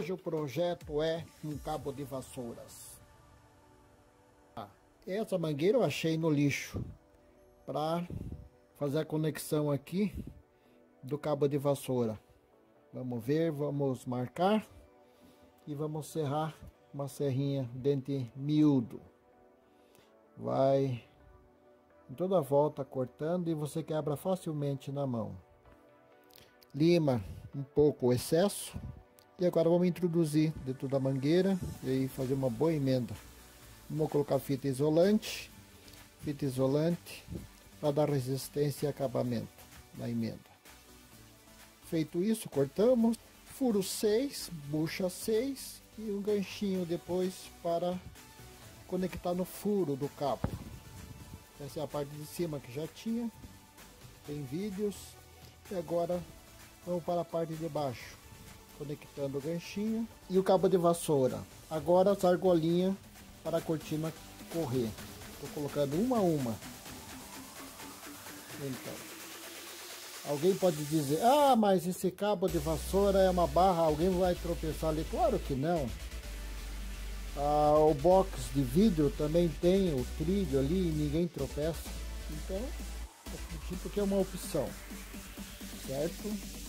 Hoje o projeto é um cabo de vassouras. Ah, essa mangueira eu achei no lixo para fazer a conexão aqui do cabo de vassoura. Vamos ver, vamos marcar e vamos serrar uma serrinha dente miúdo. Vai em toda a volta cortando e você quebra facilmente na mão. Lima um pouco o excesso e agora vamos introduzir dentro da mangueira e aí fazer uma boa emenda. Vamos colocar fita isolante, fita isolante para dar resistência e acabamento na emenda. Feito isso, cortamos, furo 6, bucha 6 e um ganchinho depois para conectar no furo do cabo. Essa é a parte de cima que já tinha. Tem vídeos. E agora vamos para a parte de baixo. Conectando o ganchinho e o cabo de vassoura. Agora as argolinhas para a cortina correr. Estou colocando uma a uma. Então. Alguém pode dizer, ah, mas esse cabo de vassoura é uma barra, alguém vai tropeçar ali. Claro que não. Ah, o box de vidro também tem o trilho ali e ninguém tropeça. Então, acredito que é uma opção, certo?